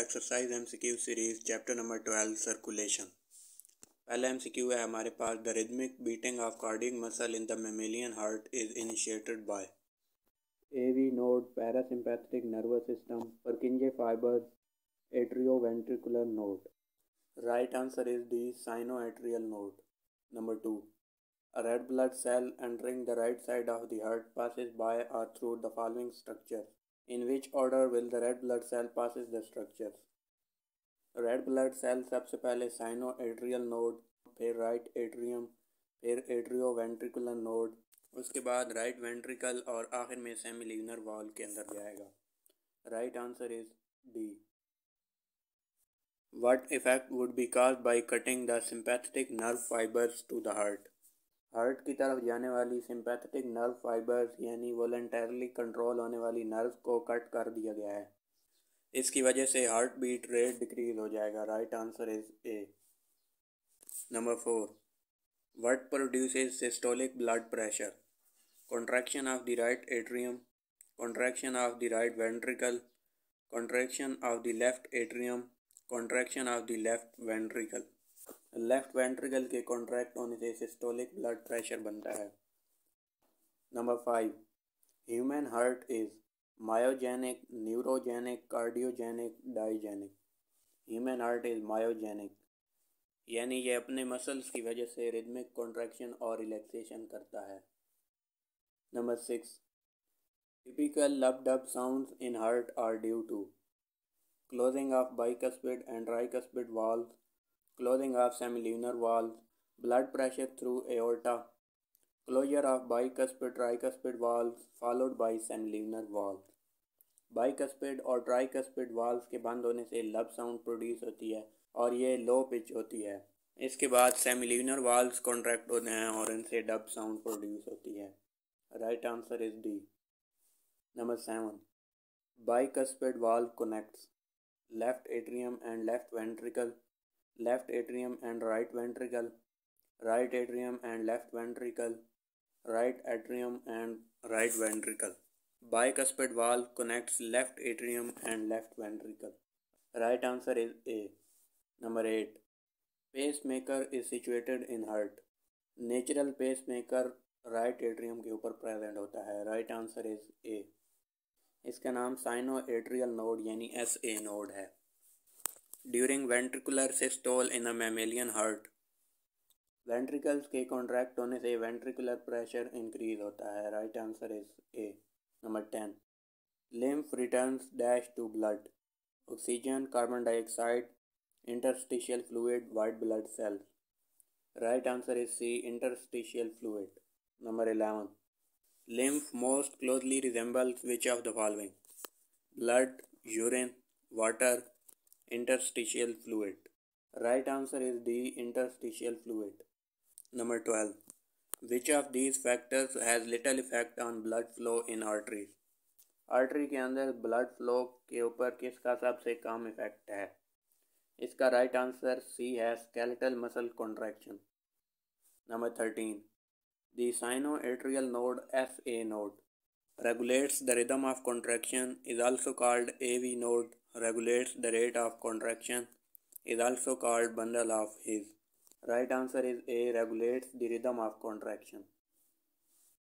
Exercise M C Q series chapter number twelve circulation पहला M C Q है, हमारे पास the rhythmic beating of cardiac muscle in the mammalian heart is initiated by A V node parasympathetic nervous system Purkinje fibres atrioventricular node right answer is D sinoatrial node number two A red blood cell entering the right side of the heart passes by or through the following structures. In which order will the red blood cell passes the structures? Red blood cell सबसे पहले cyano atrial node फिर right atrium फिर atrio ventricular node उसके बाद right ventricle और आखिर में सेमिलिनर wall के अंदर जाएगा right answer is D What effect would be caused by cutting the sympathetic nerve fibers to the heart? Heart की तरफ़ जाने वाली सिंपैथेटिक नर्व फाइबर्स, यानी वॉलेंटरली कंट्रोल होने वाली नर्व को कट कर दिया गया है। इसकी वजह से हार्ट बीट रेट डिक्रीज हो जाएगा। Right answer is A. Number four what produce systolic blood pressure? Contraction of the right atrium, contraction of the right ventricle, contraction of the left atrium, contraction of the left ventricle. Left ventricle के contract होने से systolic blood pressure बनता है। Number five human heart is myogenic neurogenic cardiogenic digenic human heart is myogenic यानी ये अपने muscles की वजह से रिदमिक कॉन्ट्रैक्शन और रिलैक्सेशन करता है। Number six typical lub dub sounds in heart are due to closing of bicuspid and tricuspid valve closing of semilunar valves, blood pressure through aorta, closure of bicuspid tricuspid valves followed by semilunar valves. Bicuspid और tricuspid valve के बंद होने से लब sound produce होती है और ये लो पिच होती है। इसके बाद सेमिल्यूनर वाल्व कॉन्ट्रैक्ट होते हैं और इनसे डब साउंड प्रोड्यूस होती है। Right answer is D number seven bicuspid valve connects left atrium and left ventricle left atrium and right ventricle, right atrium and left ventricle, right atrium and right ventricle. Bicuspid valve connects left atrium and left ventricle. Right answer is A. Number 8. Pacemaker is situated in heart. Natural pacemaker right atrium के ऊपर present होता है right answer is A इसका नाम sino atrial node यानी S A node है during ventricular systole in a mammalian heart ventricles के contract होने से वेंट्रिकुलर प्रेशर इंक्रीज होता है। Right answer is A number ten lymph returns dash to blood oxygen carbon dioxide interstitial fluid white blood cells right answer is C interstitial fluid number eleven lymph most closely resembles which of the following? Blood, urine, water interstitial fluid. Right answer is D interstitial fluid. Number 12. Which of these factors has little effect on blood flow in arteries? Artery के अंदर blood flow के ऊपर किसका सबसे कम effect है इसका right answer C है skeletal muscle contraction number thirteen the sinoatrial node F A node regulates the rhythm of contraction is also called AV node regulates the rate of contraction is also called bundle of His. Right answer is A regulates the rhythm of contraction.